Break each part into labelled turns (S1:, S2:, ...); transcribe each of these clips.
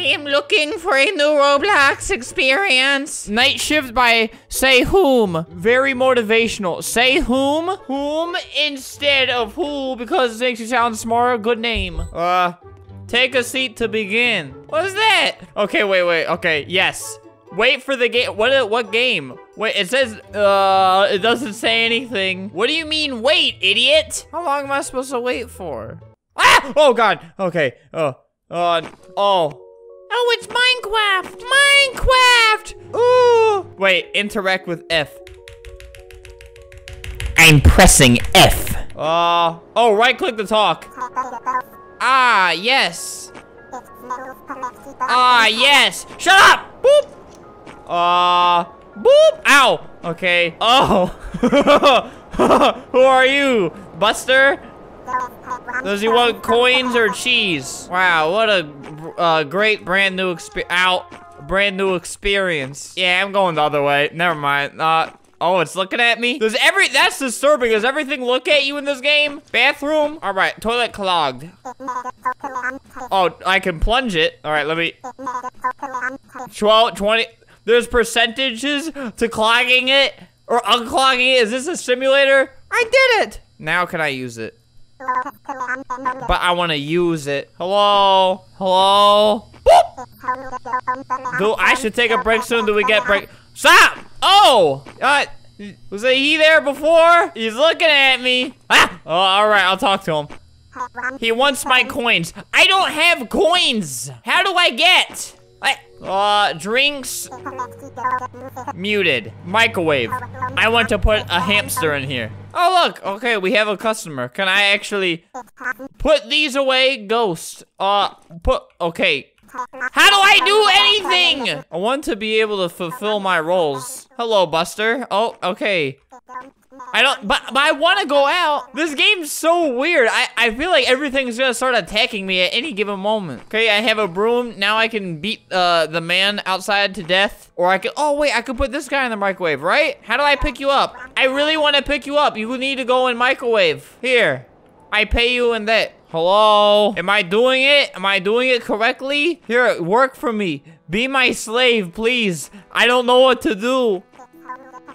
S1: am looking for a new Roblox experience.
S2: Night shift by say whom. Very motivational. Say whom. Whom instead of who because it makes you sound smarter. Good name. Uh, take a seat to begin. What is that? Okay, wait, wait. Okay, yes. Wait for the game. What? What game? Wait, it says. Uh, it doesn't say anything. What do you mean? Wait, idiot. How long am I supposed to wait for? Ah! Oh God. Okay. Oh. Uh. Oh.
S1: Oh, it's Minecraft.
S2: Minecraft! Ooh! Wait, interact with F. I'm pressing F. Uh, oh, right click to talk. Ah, yes. Ah, yes. Shut up! Boop! Uh, boop! Ow! Okay. Oh. Who are you? Buster? Does he want coins or cheese? Wow, what a uh, great brand new experience. Out. Brand new experience. Yeah, I'm going the other way. Never mind. Uh, oh, it's looking at me? Does every- that's disturbing. Does everything look at you in this game? Bathroom? All right, toilet clogged. Oh, I can plunge it. All right, let me- 12, 20- there's percentages to clogging it or unclogging it. Is this a simulator? I did it. Now can I use it? But I want to use it. Hello? Hello? Boop! Do I should take a break soon? Do we get break? Stop! Oh! Uh, was he there before? He's looking at me. Ah! Oh, all right. I'll talk to him. He wants my coins. I don't have coins. How do I get? I, uh, drinks muted. Microwave. I want to put a hamster in here. Oh, look. Okay, we have a customer. Can I actually put these away? Ghost. Uh, put, okay. How do I do anything? I want to be able to fulfill my roles. Hello, Buster. Oh, okay. I don't, but, but I want to go out. This game's so weird. I, I feel like everything's gonna start attacking me at any given moment. Okay, I have a broom. Now I can beat uh, the man outside to death. Or I could, oh wait, I could put this guy in the microwave, right? How do I pick you up? I really want to pick you up. You need to go in microwave. Here, I pay you in that. Hello? Am I doing it? Am I doing it correctly? Here, work for me. Be my slave, please. I don't know what to do.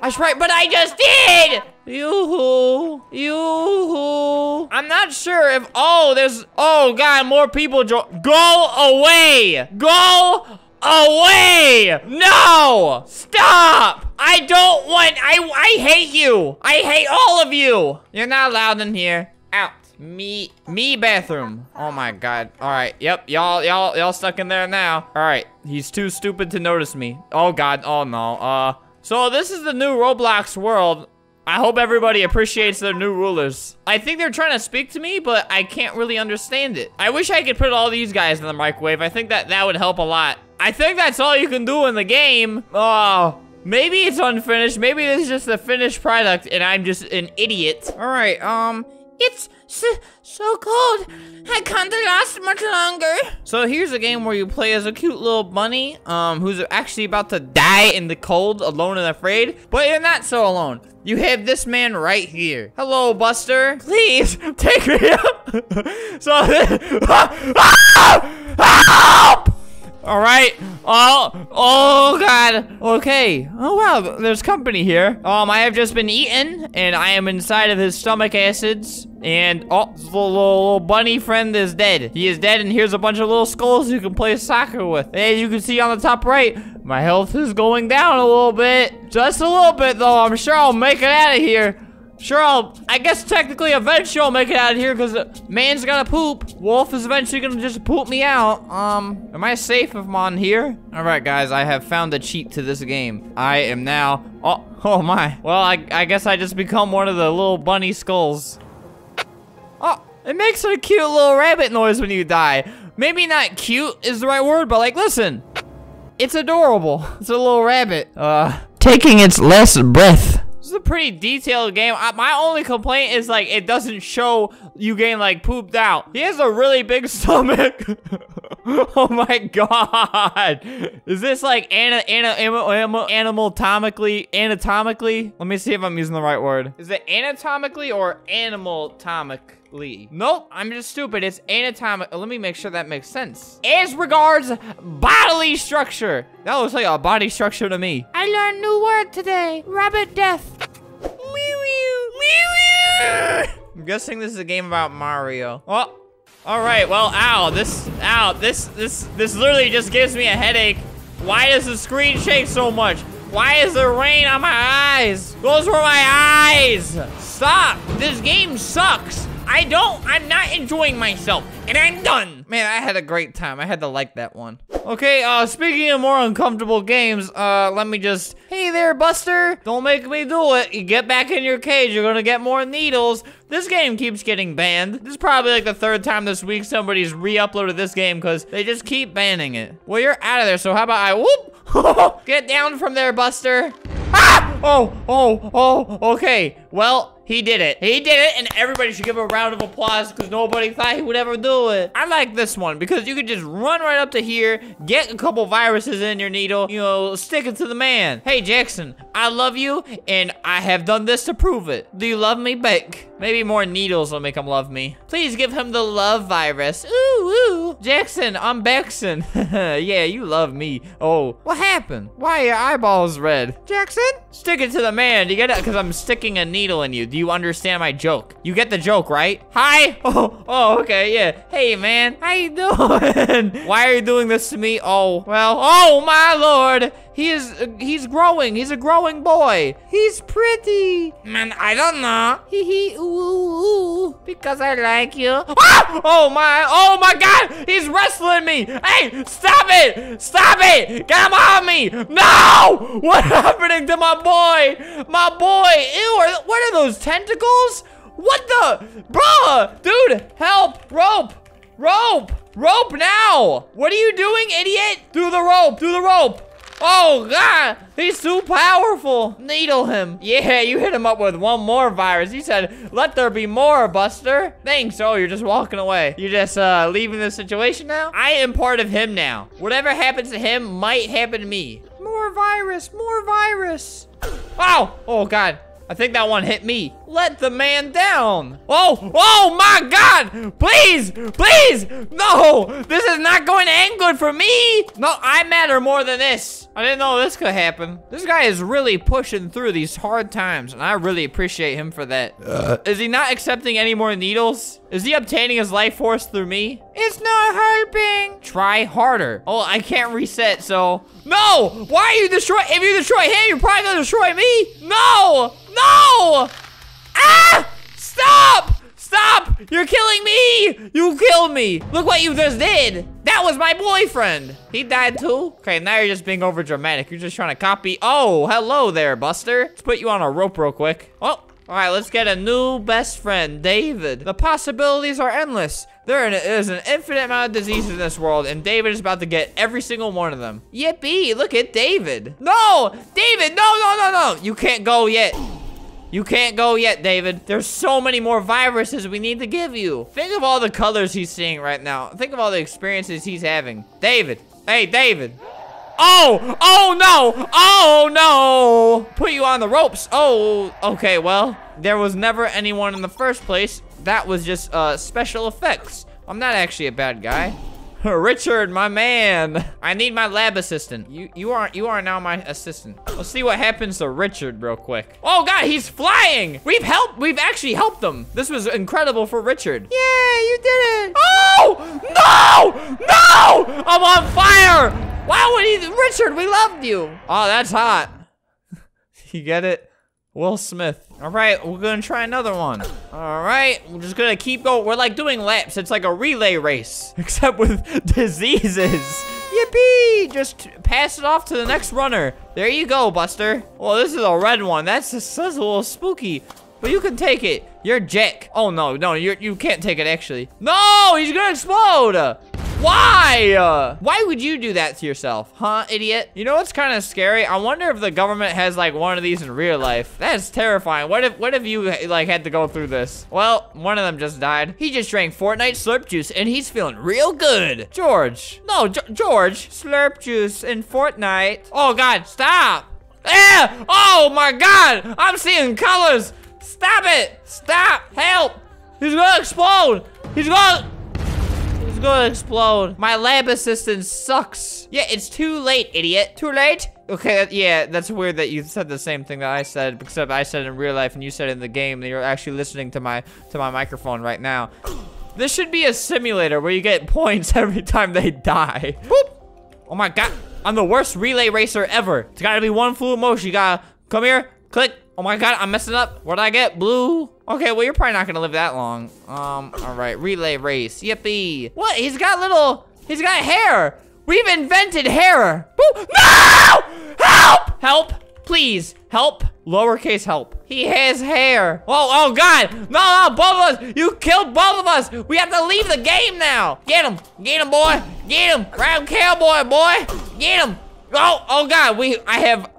S2: That's right, but I just did! Yoo-hoo. Yoo-hoo. I'm not sure if, oh, there's, oh God, more people jo- Go away! Go away! No! Stop! I don't want, I, I hate you. I hate all of you. You're not allowed in here. Out. Me, me bathroom. Oh my God. All right. Yep. Y'all, y'all, y'all stuck in there now. All right. He's too stupid to notice me. Oh God. Oh no. Uh, so this is the new Roblox world. I hope everybody appreciates their new rulers. I think they're trying to speak to me, but I can't really understand it. I wish I could put all these guys in the microwave. I think that that would help a lot. I think that's all you can do in the game. Oh, maybe it's unfinished. Maybe this is just the finished product and I'm just an idiot. All right, um,
S1: It's so, so cold. I can't last much longer.
S2: So here's a game where you play as a cute little bunny, um, who's actually about to die in the cold, alone and afraid. But you're not so alone. You have this man right here. Hello, Buster. Please take me up. so, help! All right. Oh, oh God. Okay. Oh wow, there's company here. Um, I have just been eaten, and I am inside of his stomach acids. And oh, the little, little bunny friend is dead. He is dead, and here's a bunch of little skulls you can play soccer with. As you can see on the top right, my health is going down a little bit. Just a little bit, though. I'm sure I'll make it out of here. Sure, I'll, I guess technically eventually I'll make it out of here because man's gotta poop. Wolf is eventually gonna just poop me out. Um, am I safe if I'm on here? All right, guys, I have found a cheat to this game. I am now, oh, oh my. Well, I, I guess I just become one of the little bunny skulls. Oh, it makes a cute little rabbit noise when you die. Maybe not cute is the right word, but like, listen. It's adorable. It's a little rabbit. Uh, taking its last breath. This is a pretty detailed game. I, my only complaint is like it doesn't show you getting like pooped out. He has a really big stomach. oh my god. Is this like ana, ana, ana, anatomically anatomically? Let me see if I'm using the right word. Is it anatomically or animal-tomically? Anatomically. Nope, I'm just stupid. It's anatomic. Let me make sure that makes sense. As regards bodily structure. That looks like a body structure to me.
S1: I learned a new word today. Rabbit death.
S2: I'm guessing this is a game about Mario. Oh, all right. Well, ow, this, ow, this, this, this literally just gives me a headache. Why does the screen shake so much? Why is there rain on my eyes? Those were my eyes. Stop. This game sucks. I don't, I'm not enjoying myself. And I'm done. Man, I had a great time. I had to like that one. Okay, uh, speaking of more uncomfortable games, uh, let me just, hey there, Buster. Don't make me do it. You get back in your cage, you're gonna get more needles. This game keeps getting banned. This is probably like the third time this week somebody's re-uploaded this game because they just keep banning it. Well, you're out of there, so how about I, whoop. get down from there, Buster. Ah! Oh, oh, oh, okay. Well, he did it. He did it, and everybody should give a round of applause because nobody thought he would ever do it. I like this one because you could just run right up to here, get a couple viruses in your needle, you know, stick it to the man. Hey, Jackson, I love you, and I have done this to prove it. Do you love me back? Maybe more needles will make him love me. Please give him the love virus. Ooh, ooh. Jackson, I'm Baxon. yeah, you love me. Oh, what happened? Why are your eyeballs red? Jackson? Stick it to the man. Do you get it? Because I'm sticking a needle in you. Do you understand my joke? You get the joke, right? Hi. Oh, oh, okay, yeah. Hey, man. How you doing? Why are you doing this to me? Oh, well. Oh, my lord. He is, uh, he's growing. He's a growing boy. He's pretty. Man, I don't know. Hee hee, ooh, ooh, ooh. Because I like you. Ah! Oh, my, oh, my God. He's wrestling me. Hey, stop it. Stop it. Get him off me. No. What's happening to my boy? My boy. Ew, are, what are those tentacles? What the? Bruh. Dude, help. Rope. Rope. Rope now. What are you doing, idiot? Do the rope. Do the rope. Oh, God. He's too powerful. Needle him. Yeah, you hit him up with one more virus. He said, let there be more, Buster. Thanks. Oh, you're just walking away. You're just uh, leaving the situation now? I am part of him now. Whatever happens to him might happen to me. More virus. More virus. Oh, oh, God. I think that one hit me. Let the man down. Oh, oh my God. Please, please. No, this is not going to end good for me. No, I matter more than this. I didn't know this could happen. This guy is really pushing through these hard times, and I really appreciate him for that. Uh. Is he not accepting any more needles? Is he obtaining his life force through me? It's not helping. Try harder. Oh, I can't reset, so. No! Why are you destroying? If you destroy him, you're probably gonna destroy me. No! No! Ah! Stop! Stop! You're killing me! You killed me! Look what you just did! That was my boyfriend! He died too? Okay, now you're just being over dramatic. You're just trying to copy. Oh, hello there, Buster. Let's put you on a rope real quick. Oh, all right, let's get a new best friend, David. The possibilities are endless. There is an infinite amount of diseases in this world, and David is about to get every single one of them. Yippee, look at David. No, David, no, no, no, no. You can't go yet. You can't go yet, David. There's so many more viruses we need to give you. Think of all the colors he's seeing right now. Think of all the experiences he's having. David. Hey, David. Oh, oh no, oh no. Put you on the ropes. Oh, okay, well, there was never anyone in the first place. That was just uh, special effects. I'm not actually a bad guy. Richard, my man. I need my lab assistant. You you are you are now my assistant. Let's see what happens to Richard real quick. Oh god, he's flying. We've helped. We've actually helped them. This was incredible for Richard. Yeah, you did it. Oh no, no! I'm on fire. Why would he? Richard, we loved you. Oh, that's hot. you get it? Will Smith. All right, we're gonna try another one. All right, we're just gonna keep going. We're like doing laps. It's like a relay race, except with diseases. Yippee! Just pass it off to the next runner. There you go, Buster. Well, this is a red one. That's, that's a little spooky. But you can take it. You're Jack. Oh, no, no, you're, you can't take it, actually. No, he's gonna explode. Why? Why would you do that to yourself, huh, idiot? You know what's kind of scary? I wonder if the government has like one of these in real life. That's terrifying. What if what if you like had to go through this? Well, one of them just died. He just drank Fortnite slurp juice and he's feeling real good. George. No, G George. Slurp juice in Fortnite. Oh God, stop. Eh! Oh my God, I'm seeing colors. Stop it. Stop. Help. He's gonna explode! He's gonna... Gonna explode. My lab assistant sucks. Yeah, it's too late, idiot. Too late? Okay, yeah, that's weird that you said the same thing that I said, except I said it in real life and you said it in the game, and you're actually listening to my to my microphone right now. This should be a simulator where you get points every time they die. Boop! Oh my god, I'm the worst relay racer ever. It's gotta be one fluid motion. You gotta come here, click. Oh my god, I'm messing up. What did I get? Blue. Okay, well, you're probably not gonna live that long. Um, all right, relay race. Yippee. What? He's got little, he's got hair. We've invented hair. Boo. No! Help! Help. Please, help. Lowercase help. He has hair. Oh, oh God. No, no, both of us. You killed both of us. We have to leave the game now. Get him. Get him, boy. Get him. Grab cowboy, boy. Get him. Oh, oh God. We, I have,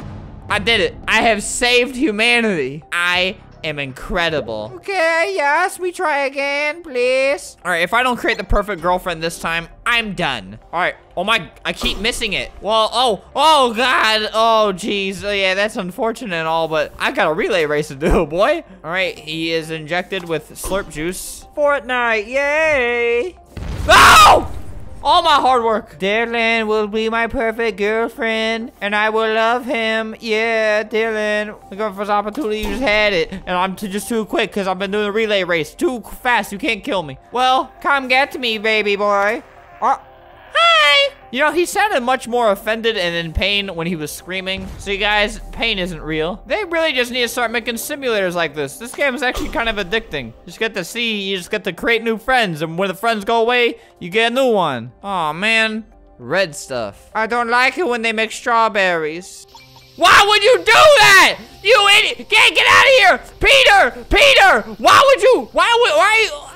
S2: I did it. I have saved humanity. I am incredible. Okay, yes, we try again, please. All right, if I don't create the perfect girlfriend this time, I'm done. All right, oh my, I keep missing it. Well, oh, oh God, oh geez. Oh, yeah, that's unfortunate and all, but I got a relay race to do, boy. All right, he is injected with slurp juice. Fortnite, yay. No! All my hard work. Dylan will be my perfect girlfriend, and I will love him. Yeah, Dylan. The girlfriend's opportunity, you just had it. And I'm just too quick because I've been doing the relay race. Too fast, you can't kill me. Well, come get to me, baby boy. Uh, hi! You know, he sounded much more offended and in pain when he was screaming. So you guys, pain isn't real. They really just need to start making simulators like this. This game is actually kind of addicting. You just get to see, you just get to create new friends. And when the friends go away, you get a new one. oh, man. Red stuff. I don't like it when they make strawberries. Why would you do that? You idiot! Get, get out of here! Peter! Peter! Why would you? Why would, why?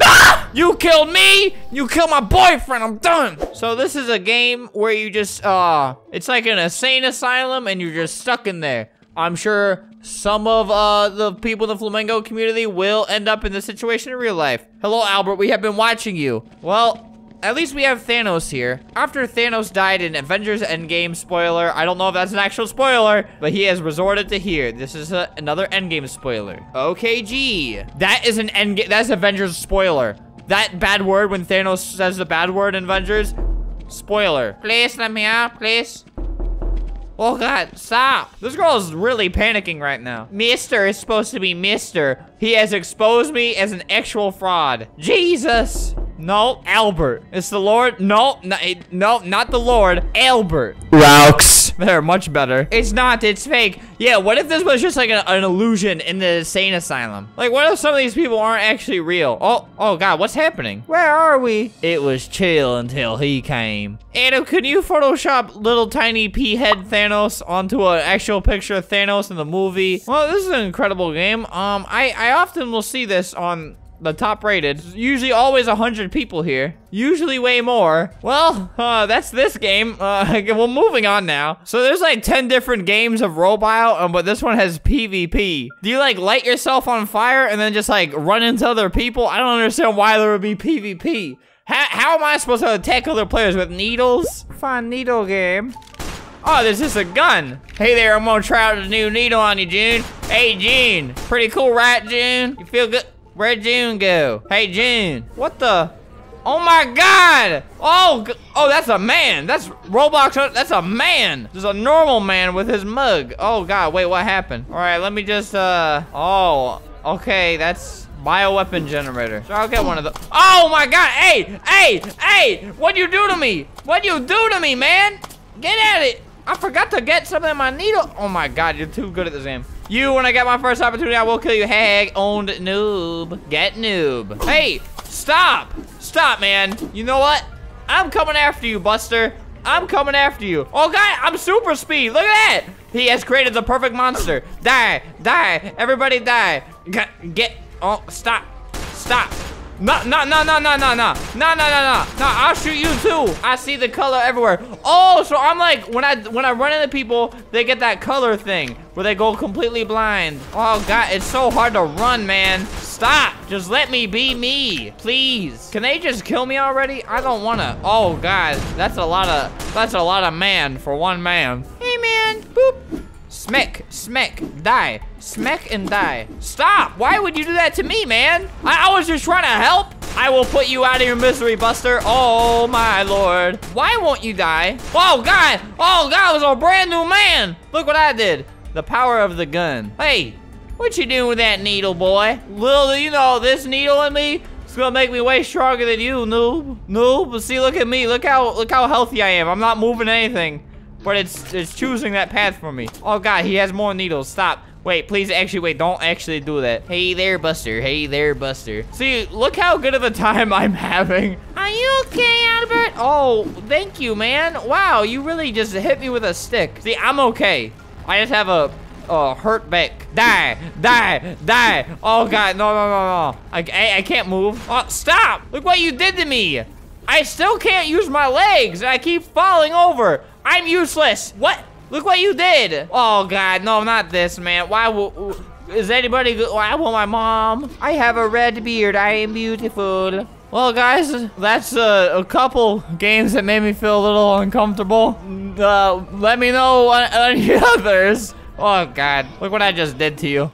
S2: You killed me! You killed my boyfriend! I'm done! So this is a game where you just, uh, it's like an insane asylum and you're just stuck in there. I'm sure some of uh, the people in the Flamingo community will end up in this situation in real life. Hello, Albert. We have been watching you. Well, at least we have Thanos here. After Thanos died in Avengers Endgame spoiler, I don't know if that's an actual spoiler, but he has resorted to here. This is a, another Endgame spoiler. OKG. That is an Endgame, that's Avengers spoiler. That bad word when Thanos says the bad word in Avengers, spoiler. Please let me out, please. Oh god, stop. This girl is really panicking right now. Mister is supposed to be Mister. He has exposed me as an actual fraud. Jesus. No, Albert. It's the Lord. No, no, no, not the Lord. Albert. Raux. They're much better. It's not, it's fake. Yeah, what if this was just like an, an illusion in the insane asylum? Like, what if some of these people aren't actually real? Oh, oh God, what's happening? Where are we? It was chill until he came. Adam, can you Photoshop little tiny pea head Thanos onto an actual picture of Thanos in the movie? Well, this is an incredible game. Um, I, I often will see this on the top rated. Usually always 100 people here. Usually way more. Well, uh, that's this game. Uh, well, moving on now. So there's like 10 different games of Robile, um, but this one has PvP. Do you like light yourself on fire and then just like run into other people? I don't understand why there would be PvP. How, how am I supposed to attack other players with needles? Fun needle game. Oh, there's just a gun. Hey there, I'm gonna try out a new needle on you, June. Hey, June. Pretty cool, right, June? You feel good? Where'd June go? Hey, June. What the? Oh my God! Oh, oh, that's a man. That's Roblox. That's a man. There's a normal man with his mug. Oh God, wait, what happened? All right, let me just, uh, oh, okay, that's bioweapon generator. So I'll get one of the, oh my God, hey, hey, hey, what'd you do to me? What'd you do to me, man? Get at it. I forgot to get something in my needle. Oh my God, you're too good at this game. You, when I get my first opportunity, I will kill you. Hag owned noob. Get noob. Hey, stop. Stop, man. You know what? I'm coming after you, Buster. I'm coming after you. Oh, God, I'm super speed. Look at that. He has created the perfect monster. Die, die. Everybody die. Get, get. Oh, stop. Stop. No, no, no, no, no, no, no, no, no, no, no, no. I'll shoot you too. I see the color everywhere. Oh, so I'm like, when I when I run into people, they get that color thing where they go completely blind. Oh God, it's so hard to run, man. Stop. Just let me be me, please. Can they just kill me already? I don't wanna. Oh God, that's a lot of that's a lot of man for one man. Hey man, boop. Smack, smack, die. Smack and die. Stop! Why would you do that to me, man? I, I was just trying to help. I will put you out of your misery, Buster. Oh, my lord. Why won't you die? Oh, God. Oh, God, I was a brand new man. Look what I did. The power of the gun. Hey, what you doing with that needle, boy? Little do you know, this needle in me it's gonna make me way stronger than you, noob. Noob, see, look at me. Look how look how healthy I am. I'm not moving anything. But it's it's choosing that path for me. Oh god, he has more needles. Stop. Wait, please actually wait, don't actually do that. Hey there, Buster. Hey there, Buster. See, look how good of a time I'm having. Are you okay, Albert? Oh, thank you, man. Wow, you really just hit me with a stick. See, I'm okay. I just have a Oh, hurt back. Die, die, die. Oh, God, no, no, no, no. I, I, I can't move. Oh, stop. Look what you did to me. I still can't use my legs. I keep falling over. I'm useless. What? Look what you did. Oh, God, no, not this, man. Why will... Is anybody... I want my mom. I have a red beard. I am beautiful. Well, guys, that's uh, a couple games that made me feel a little uncomfortable. Uh, let me know others. Oh, God. Look what I just did to you.